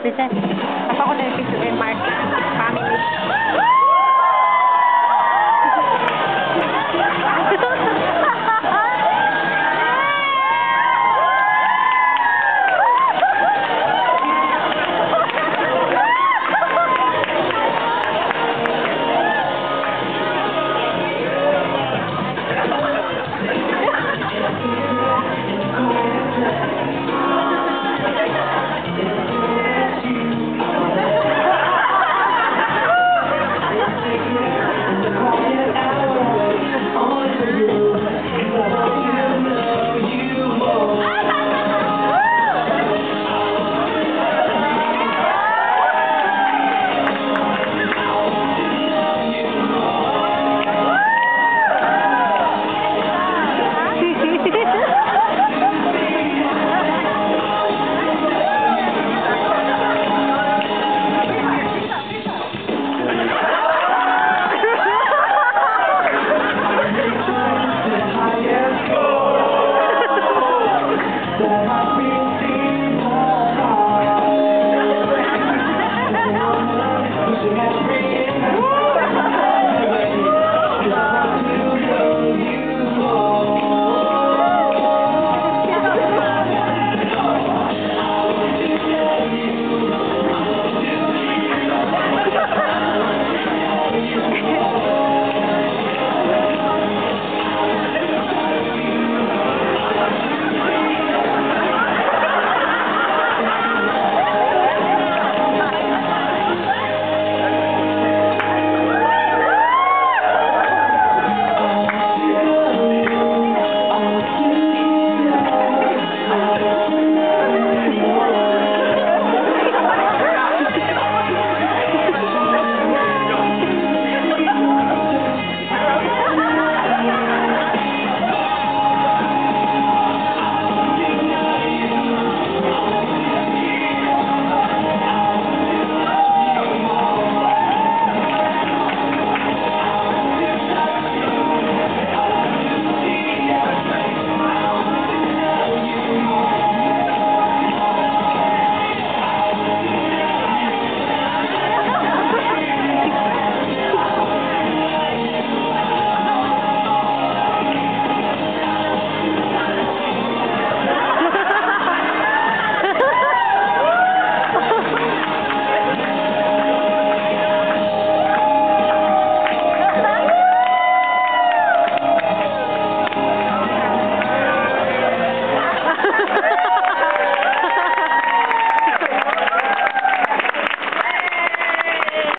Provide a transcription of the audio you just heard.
Princess, papa ko na yung picture kay Mark.